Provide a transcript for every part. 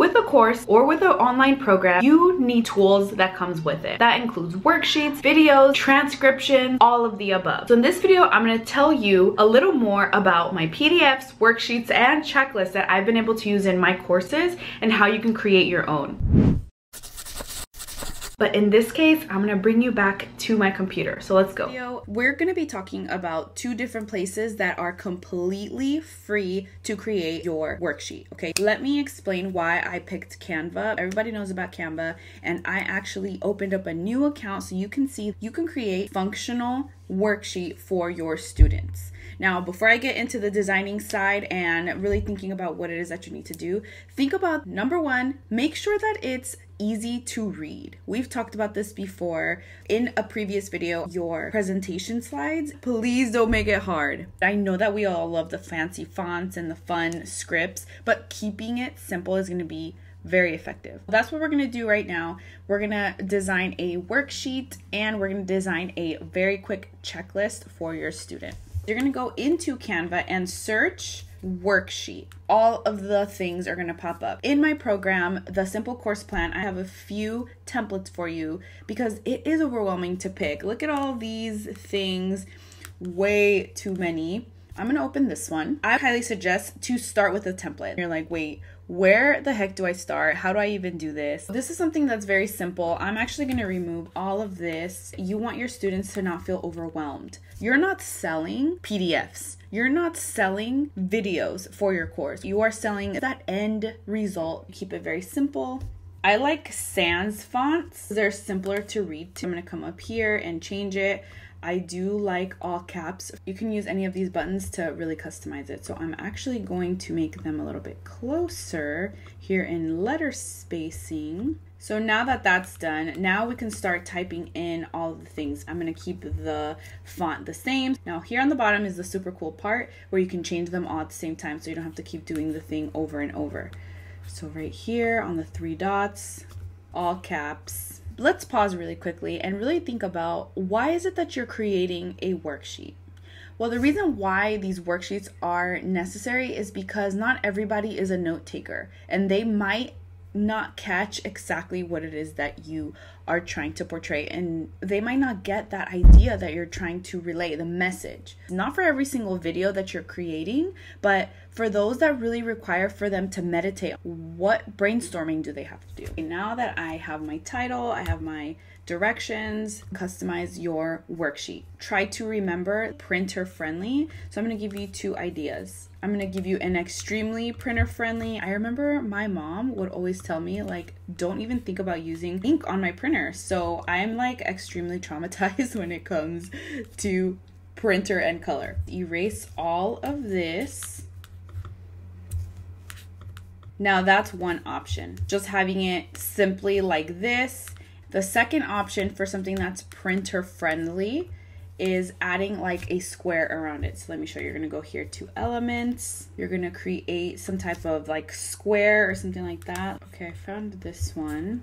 With a course or with an online program, you need tools that comes with it. That includes worksheets, videos, transcription, all of the above. So in this video, I'm gonna tell you a little more about my PDFs, worksheets, and checklists that I've been able to use in my courses and how you can create your own. But in this case, I'm gonna bring you back to my computer. So let's go. We're gonna be talking about two different places that are completely free to create your worksheet, okay? Let me explain why I picked Canva. Everybody knows about Canva, and I actually opened up a new account so you can see you can create functional worksheet for your students. Now, before I get into the designing side and really thinking about what it is that you need to do, think about number one, make sure that it's easy to read. We've talked about this before in a previous video, your presentation slides. Please don't make it hard. I know that we all love the fancy fonts and the fun scripts, but keeping it simple is going to be very effective. That's what we're going to do right now. We're going to design a worksheet and we're going to design a very quick checklist for your student. You're going to go into Canva and search worksheet. All of the things are to pop up. In my program, the simple course plan, I have a few templates for you because it is overwhelming to pick. Look at all these things, way too many. I'm to open this one. I highly suggest to start with a template. You're like, wait, where the heck do I start? How do I even do this? This is something that's very simple. I'm actually going to remove all of this. You want your students to not feel overwhelmed. You're not selling PDFs. You're not selling videos for your course. You are selling that end result. Keep it very simple. I like sans fonts. They're simpler to read. I'm going to come up here and change it. I do like all caps. You can use any of these buttons to really customize it. So I'm actually going to make them a little bit closer here in letter spacing. So now that that's done, now we can start typing in all the things. I'm gonna keep the font the same. Now here on the bottom is the super cool part where you can change them all at the same time so you don't have to keep doing the thing over and over. So right here on the three dots, all caps, let's pause really quickly and really think about why is it that you're creating a worksheet? Well, the reason why these worksheets are necessary is because not everybody is a note taker and they might not catch exactly what it is that you are trying to portray and they might not get that idea that you're trying to relay the message not for every single video that you're creating but for those that really require for them to meditate what brainstorming do they have to do now that i have my title i have my directions, customize your worksheet. Try to remember printer friendly. So I'm going to give you two ideas. I'm going to give you an extremely printer friendly. I remember my mom would always tell me like don't even think about using ink on my printer. So I'm like extremely traumatized when it comes to printer and color. Erase all of this. Now that's one option. Just having it simply like this the second option for something that's printer friendly is adding like a square around it. So let me show you. You're to go here to elements. You're to create some type of like square or something like that. Okay, I found this one.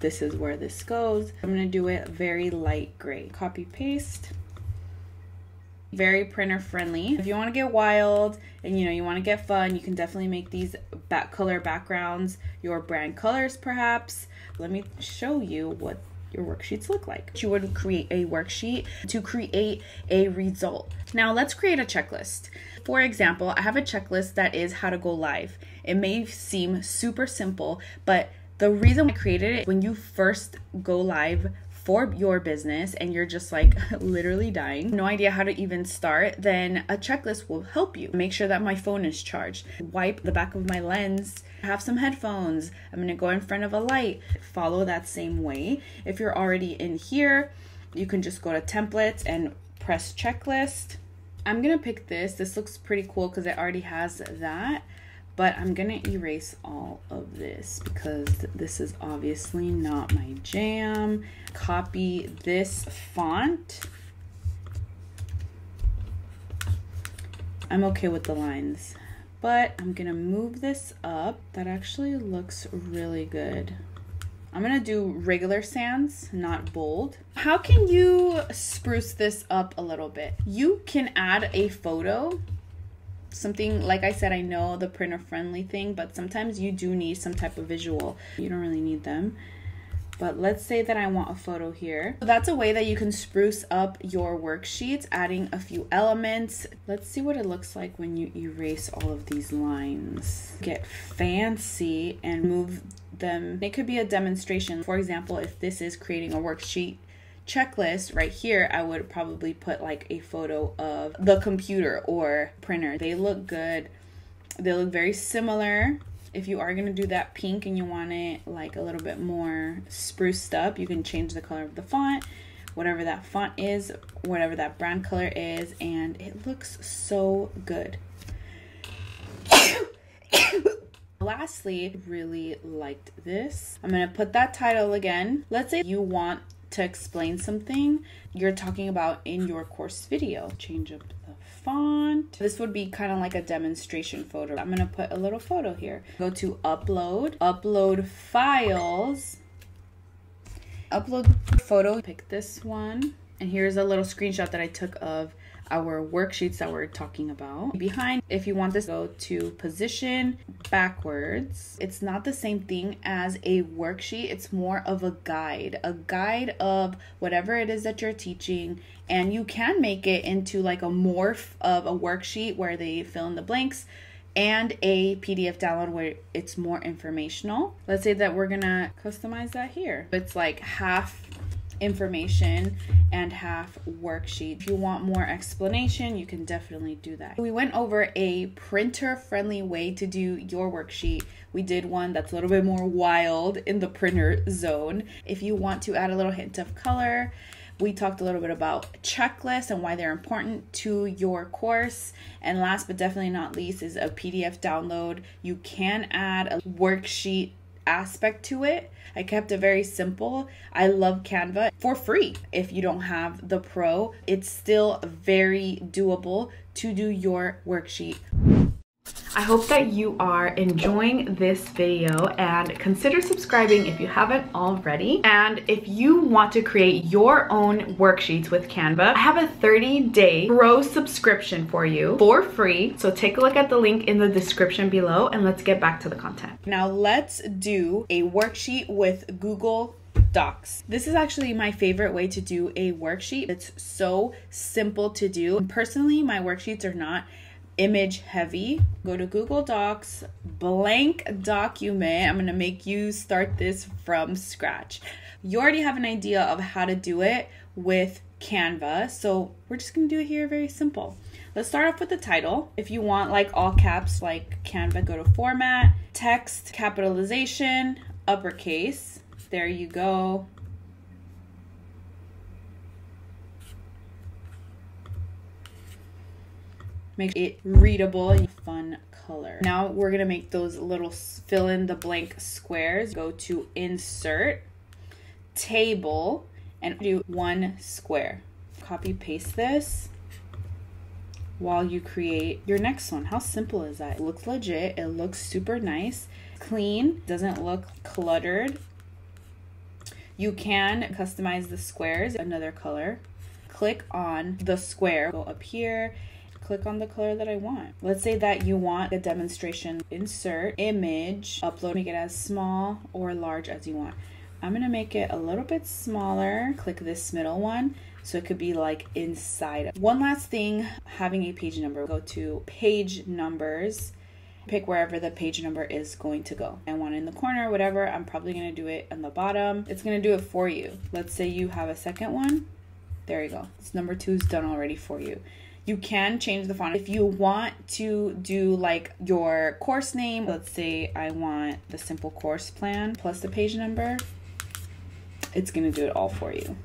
This is where this goes. I'm to do it very light gray. Copy paste very printer friendly. If you want to get wild and you know you want to get fun, you can definitely make these back color backgrounds your brand colors perhaps. Let me show you what your worksheets look like. You would create a worksheet to create a result. Now let's create a checklist. For example, I have a checklist that is how to go live. It may seem super simple, but the reason I created it when you first go live for your business and you're just like literally dying, no idea how to even start, then a checklist will help you. Make sure that my phone is charged, wipe the back of my lens, have some headphones. I'm gonna go in front of a light. Follow that same way. If you're already in here, you can just go to templates and press checklist. I'm gonna pick this. This looks pretty cool because it already has that but I'm gonna erase all of this because this is obviously not my jam. Copy this font. I'm okay with the lines, but I'm gonna move this up. That actually looks really good. I'm gonna do regular sans, not bold. How can you spruce this up a little bit? You can add a photo something like I said, I know the printer friendly thing, but sometimes you do need some type of visual. You don't really need them. But let's say that I want a photo here. So that's a way that you can spruce up your worksheets, adding a few elements. Let's see what it looks like when you erase all of these lines. Get fancy and move them. It could be a demonstration. For example, if this is creating a worksheet checklist right here, I would probably put like a photo of the computer or printer. They look good. They look very similar. If you are going to do that pink and you want it like a little bit more spruced up, you can change the color of the font, whatever that font is, whatever that brand color is, and it looks so good. Lastly, really liked this. I'm to put that title again. Let's say you want to explain something you're talking about in your course video. Change up the font. This would be kind of like a demonstration photo. I'm gonna put a little photo here. Go to upload, upload files, upload photo, pick this one. And here's a little screenshot that I took of our worksheets that we're talking about. Behind, if you want this, go to position backwards. It's not the same thing as a worksheet. It's more of a guide, a guide of whatever it is that you're teaching. And you can make it into like a morph of a worksheet where they fill in the blanks and a PDF download where it's more informational. Let's say that we're gonna customize that here. It's like half information and half worksheet. If you want more explanation, you can definitely do that. We went over a printer friendly way to do your worksheet. We did one that's a little bit more wild in the printer zone. If you want to add a little hint of color, we talked a little bit about checklists and why they're important to your course. And last but definitely not least is a PDF download. You can add a worksheet aspect to it. I kept it very simple. I love Canva for free. If you don't have the pro, it's still very doable to do your worksheet. I hope that you are enjoying this video and consider subscribing if you haven't already. And if you want to create your own worksheets with Canva, I have a 30-day pro subscription for you for free. So take a look at the link in the description below and let's get back to the content. Now let's do a worksheet with Google Docs. This is actually my favorite way to do a worksheet. It's so simple to do. Personally, my worksheets are not image heavy. Go to Google Docs, blank document. I'm to make you start this from scratch. You already have an idea of how to do it with Canva, so we're just to do it here very simple. Let's start off with the title. If you want like all caps like Canva, go to format, text, capitalization, uppercase. There you go. Make it readable fun color. Now we're gonna make those little fill in the blank squares. Go to insert, table, and do one square. Copy paste this while you create your next one. How simple is that? It looks legit, it looks super nice, clean, doesn't look cluttered. You can customize the squares, another color. Click on the square, go up here click on the color that I want. Let's say that you want a demonstration. Insert, image, upload, make it as small or large as you want. I'm gonna make it a little bit smaller. Click this middle one so it could be like inside. One last thing, having a page number. Go to page numbers, pick wherever the page number is going to go. I want it in the corner, whatever. I'm probably gonna do it on the bottom. It's gonna do it for you. Let's say you have a second one. There you go. This number two is done already for you you can change the font. If you want to do like your course name let's say i want the simple course plan plus the page number it's to do it all for you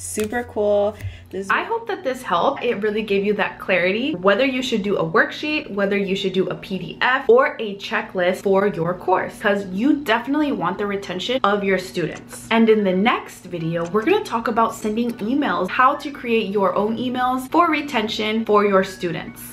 super cool. This I hope that this helped. It really gave you that clarity, whether you should do a worksheet, whether you should do a PDF or a checklist for your course, because you definitely want the retention of your students. And in the next video, we're gonna talk about sending emails, how to create your own emails for retention for your students.